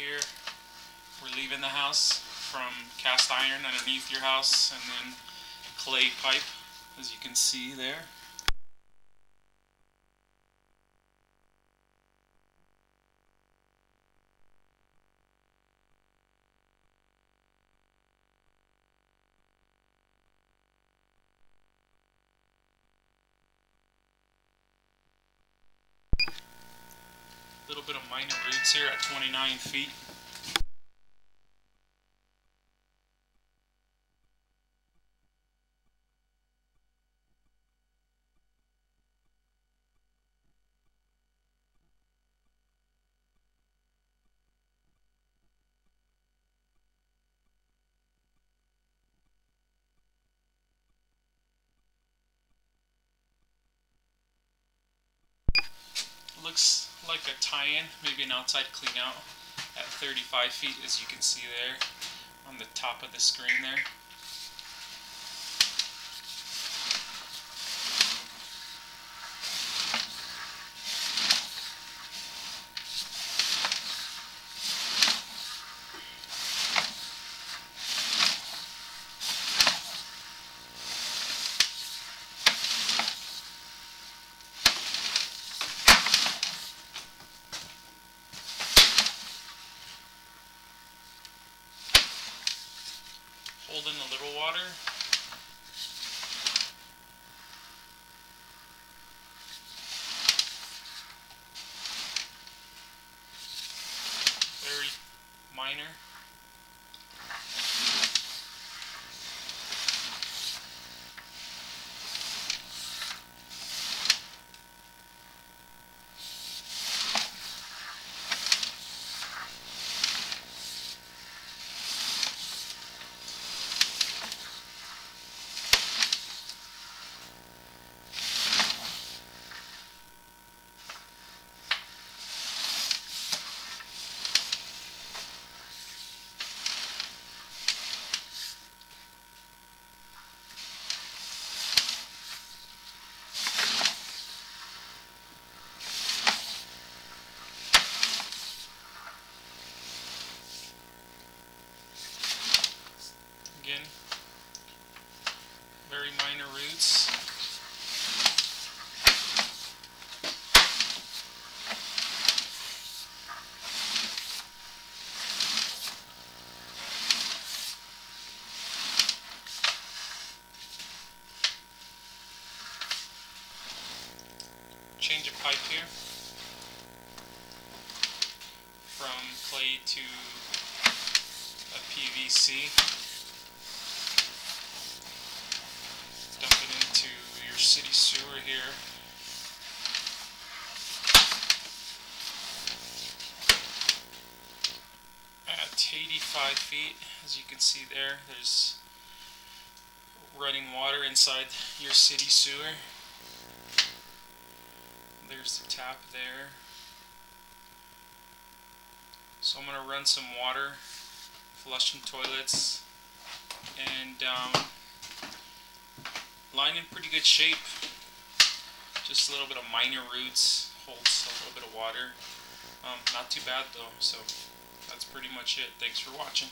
here. We're leaving the house from cast iron underneath your house and then clay pipe, as you can see there. Little bit of minor roots here at 29 feet. Like a tie-in, maybe an outside clean out at 35 feet as you can see there on the top of the screen there. hold in a little water. Very minor. again. Very minor roots. Change of pipe here from clay to a PVC. Dump it into your city sewer here. At 85 feet, as you can see there, there's running water inside your city sewer. There's the tap there. So I'm going to run some water, flush some toilets, and um, line in pretty good shape. Just a little bit of minor roots, holds a little bit of water. Um, not too bad though, so that's pretty much it. Thanks for watching.